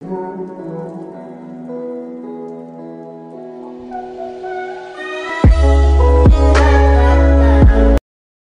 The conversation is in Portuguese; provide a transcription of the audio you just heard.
Música